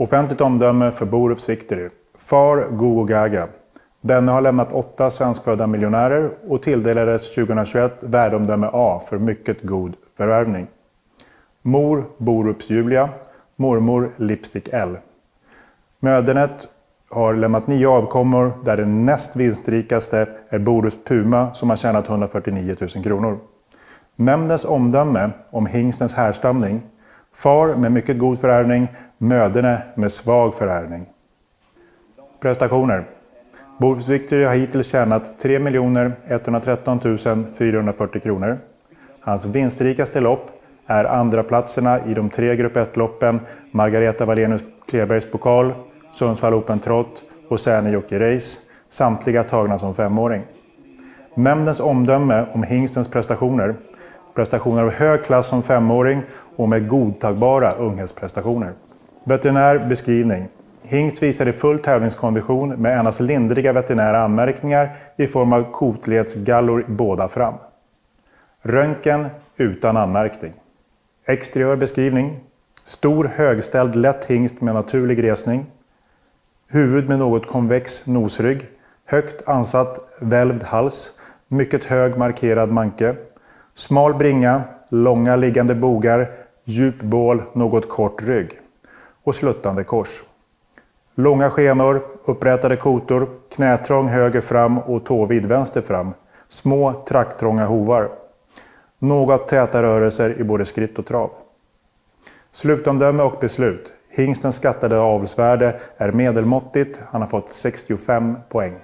Offentligt omdöme för Borups Victory. Far Gogo Gaga. Denne har lämnat åtta svenskfödda miljonärer och tilldelades 2021 värdeomdöme A för mycket god förvärvning. Mor Borups Julia. Mormor Lipstick L. Mödernet har lämnat nio avkommor där den näst vinstrikaste är Borups Puma som har tjänat 149 000 kronor. Nämndens omdöme om hingstens härstamning. Far med mycket god förärvning, möderne med svag förärning. Prestationer. Borups Victory har hittills tjänat 3 113 440 kronor. Hans vinstrikaste lopp är andra platserna i de tre Grupp 1-loppen Margareta Wallenius Klebergs pokal, Sundsvall Open Trot och Säänejoki Race, samtliga tagna som femåring. Nämndens omdöme om hingstens prestationer. Prestationer av hög klass som femåring och med godtagbara unghetsprestationer. Veterinär beskrivning. Hingst visade full tävlingskondition med endast lindriga veterinära anmärkningar i form av kotledsgallor båda fram. Röntgen utan anmärkning. Exteriör beskrivning. Stor högställd lätt hingst med naturlig resning. Huvud med något konvex nosrygg. Högt ansatt välvd hals. Mycket hög markerad manke. Smal bringa, långa liggande bogar, djup bål, något kort rygg. Och sluttande kors. Långa skenor, upprätade kotor, knätrång höger fram och tåvid vänster fram. Små trakttrånga hovar. Något täta rörelser i både skritt och trav. Slutomdöme och beslut. Hingstens skattade avelsvärde är medelmåttigt. Han har fått 65 poäng.